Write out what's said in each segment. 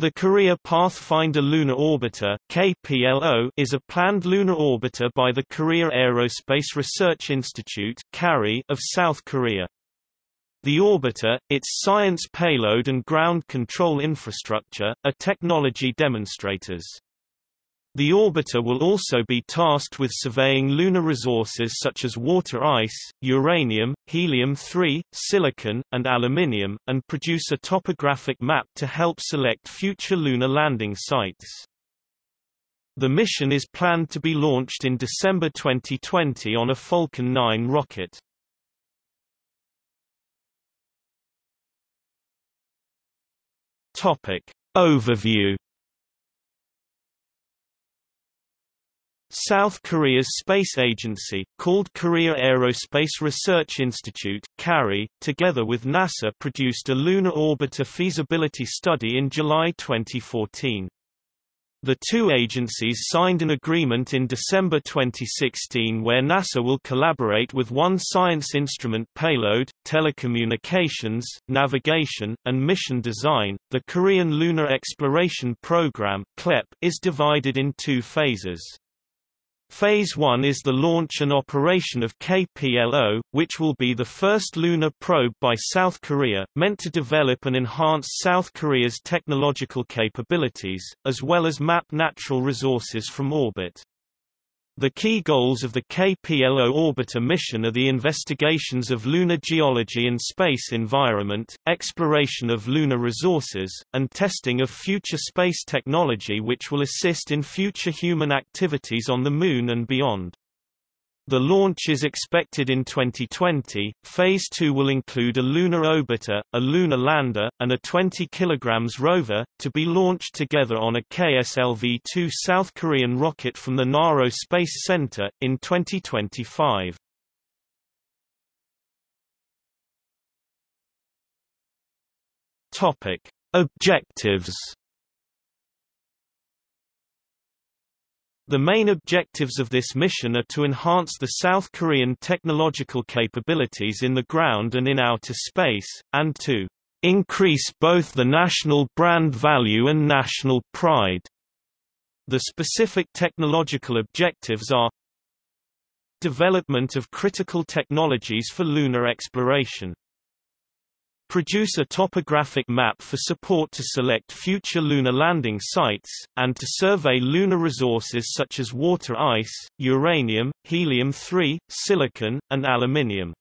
The Korea Pathfinder Lunar Orbiter KPLO, is a planned lunar orbiter by the Korea Aerospace Research Institute of South Korea. The orbiter, its science payload and ground control infrastructure, are technology demonstrators. The orbiter will also be tasked with surveying lunar resources such as water ice, uranium, helium-3, silicon, and aluminium, and produce a topographic map to help select future lunar landing sites. The mission is planned to be launched in December 2020 on a Falcon 9 rocket. Topic. Overview South Korea's space agency, called Korea Aerospace Research Institute KARI, together with NASA produced a lunar orbiter feasibility study in July 2014. The two agencies signed an agreement in December 2016 where NASA will collaborate with one science instrument payload, telecommunications, navigation, and mission design. The Korean Lunar Exploration Program (KLEP) is divided in two phases. Phase 1 is the launch and operation of KPLO, which will be the first lunar probe by South Korea, meant to develop and enhance South Korea's technological capabilities, as well as map natural resources from orbit. The key goals of the KPLO orbiter mission are the investigations of lunar geology and space environment, exploration of lunar resources, and testing of future space technology which will assist in future human activities on the Moon and beyond. The launch is expected in 2020. Phase 2 will include a lunar orbiter, a lunar lander, and a 20 kg rover, to be launched together on a KSLV-2 South Korean rocket from the Naro Space Center, in 2025. Topic. Objectives The main objectives of this mission are to enhance the South Korean technological capabilities in the ground and in outer space, and to increase both the national brand value and national pride. The specific technological objectives are Development of critical technologies for lunar exploration produce a topographic map for support to select future lunar landing sites, and to survey lunar resources such as water ice, uranium, helium-3, silicon, and aluminium.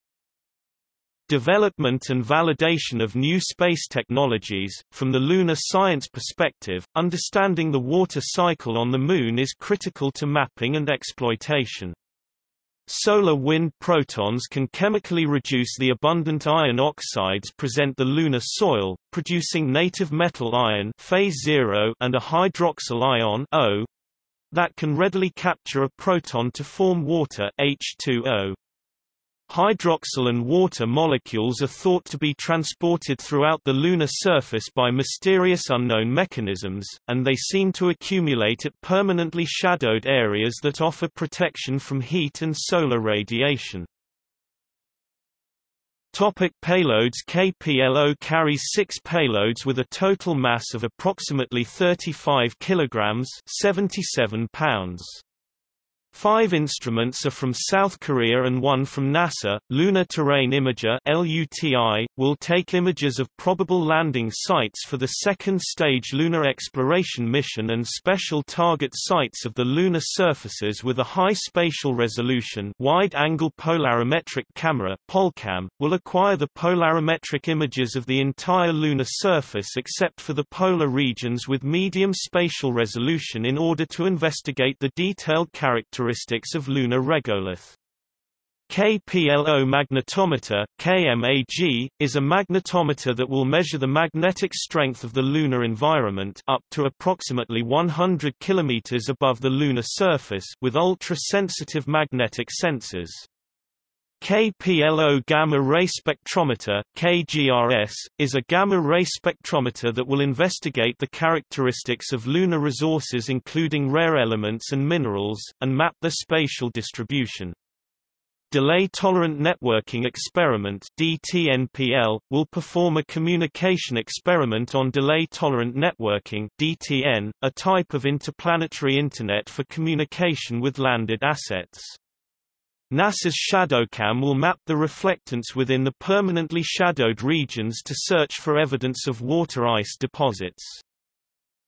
Development and validation of new space technologies. From the lunar science perspective, understanding the water cycle on the Moon is critical to mapping and exploitation. Solar wind protons can chemically reduce the abundant iron oxides present the lunar soil, producing native metal iron phase zero and a hydroxyl ion O that can readily capture a proton to form water H2O. Hydroxyl and water molecules are thought to be transported throughout the lunar surface by mysterious unknown mechanisms, and they seem to accumulate at permanently shadowed areas that offer protection from heat and solar radiation. Topic payloads KPLO carries six payloads with a total mass of approximately 35 kilograms 77 pounds. Five instruments are from South Korea and one from NASA. Lunar Terrain Imager (LUTI) will take images of probable landing sites for the second stage lunar exploration mission and special target sites of the lunar surfaces with a high spatial resolution wide-angle polarimetric camera (PolCam) will acquire the polarimetric images of the entire lunar surface except for the polar regions with medium spatial resolution in order to investigate the detailed characteristics characteristics of lunar regolith. KPLO magnetometer KMAG, is a magnetometer that will measure the magnetic strength of the lunar environment up to approximately 100 km above the lunar surface with ultra-sensitive magnetic sensors. KPLO gamma ray spectrometer KGRS, is a gamma ray spectrometer that will investigate the characteristics of lunar resources including rare elements and minerals, and map their spatial distribution. Delay-Tolerant Networking Experiment DTNPL, will perform a communication experiment on delay-tolerant networking DTN, a type of interplanetary Internet for communication with landed assets. NASA's ShadowCam will map the reflectance within the permanently shadowed regions to search for evidence of water ice deposits.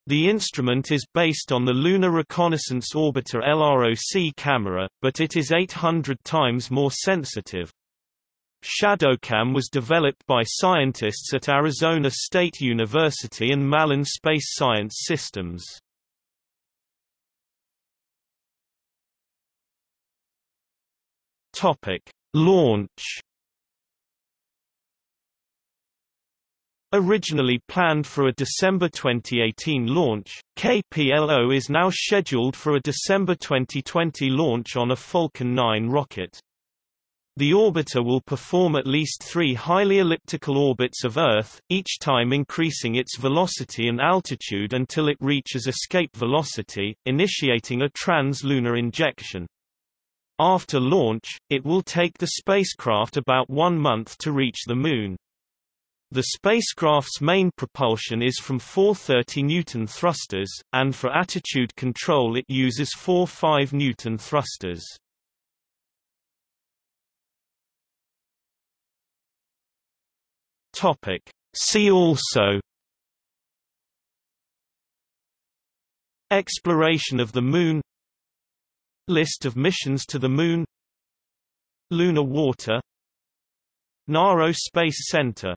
The instrument is based on the Lunar Reconnaissance Orbiter LROC camera, but it is 800 times more sensitive. ShadowCam was developed by scientists at Arizona State University and Malin Space Science Systems. Topic: Launch. Originally planned for a December 2018 launch, KPLO is now scheduled for a December 2020 launch on a Falcon 9 rocket. The orbiter will perform at least three highly elliptical orbits of Earth, each time increasing its velocity and altitude until it reaches escape velocity, initiating a trans-lunar injection. After launch, it will take the spacecraft about one month to reach the Moon. The spacecraft's main propulsion is from 430 Newton thrusters, and for attitude control it uses 4-5 Newton thrusters. See also Exploration of the Moon List of missions to the Moon Lunar water Naro Space Center